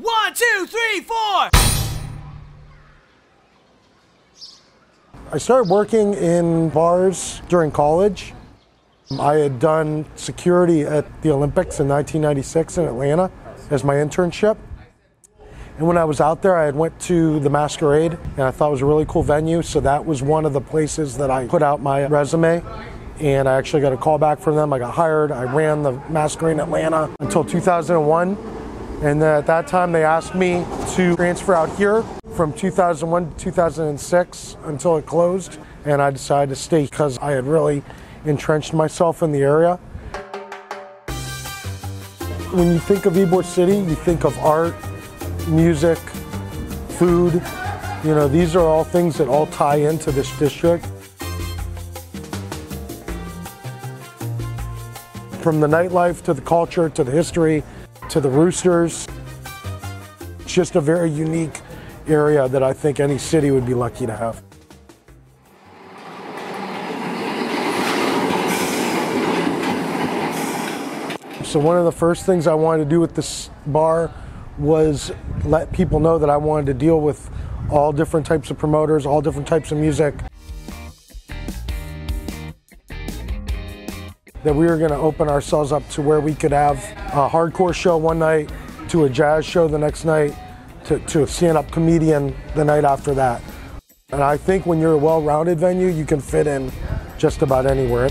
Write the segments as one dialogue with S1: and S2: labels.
S1: One, two, three, four!
S2: I started working in bars during college. I had done security at the Olympics in 1996 in Atlanta as my internship. And when I was out there, I had went to the Masquerade, and I thought it was a really cool venue. So that was one of the places that I put out my resume. And I actually got a call back from them. I got hired. I ran the Masquerade in Atlanta until 2001. And then at that time, they asked me to transfer out here from 2001 to 2006 until it closed. And I decided to stay because I had really entrenched myself in the area. When you think of Ybor City, you think of art, music, food. You know, these are all things that all tie into this district. From the nightlife to the culture to the history to the roosters. It's just a very unique area that I think any city would be lucky to have. So one of the first things I wanted to do with this bar was let people know that I wanted to deal with all different types of promoters, all different types of music. That we were going to open ourselves up to where we could have a hardcore show one night, to a jazz show the next night, to, to a stand-up comedian the night after that. And I think when you're a well-rounded venue, you can fit in just about anywhere.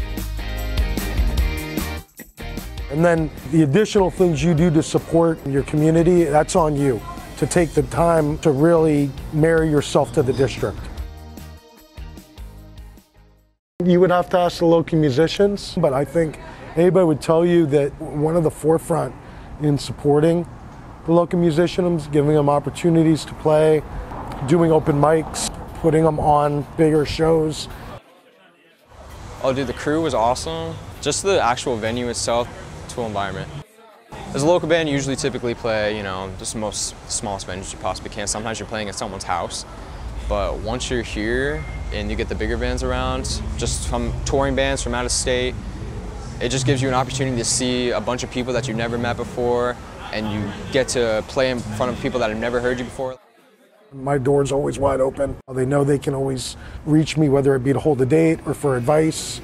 S2: And then the additional things you do to support your community, that's on you to take the time to really marry yourself to the district. You would have to ask the local musicians, but I think anybody would tell you that one of the forefront in supporting the local musicians, giving them opportunities to play, doing open mics, putting them on bigger shows.
S3: Oh, dude, the crew was awesome. Just the actual venue itself, tool environment. As a local band, you usually typically play, you know, just the most smallest venues you possibly can. Sometimes you're playing at someone's house. But once you're here and you get the bigger bands around, just from touring bands from out of state, it just gives you an opportunity to see a bunch of people that you've never met before and you get to play in front of people that have never heard you before.
S2: My door's always wide open. They know they can always reach me, whether it be to hold a date or for advice.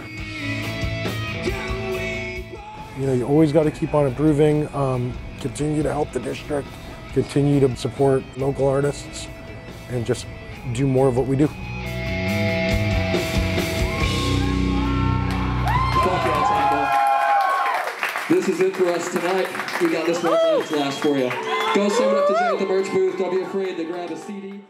S2: You know, you always got to keep on improving, um, continue to help the district, continue to support local artists, and just do more of what we do.
S4: This is it for us tonight. We got this one last for you. Go save it up to Jay at the merch booth. Don't be afraid to grab a CD.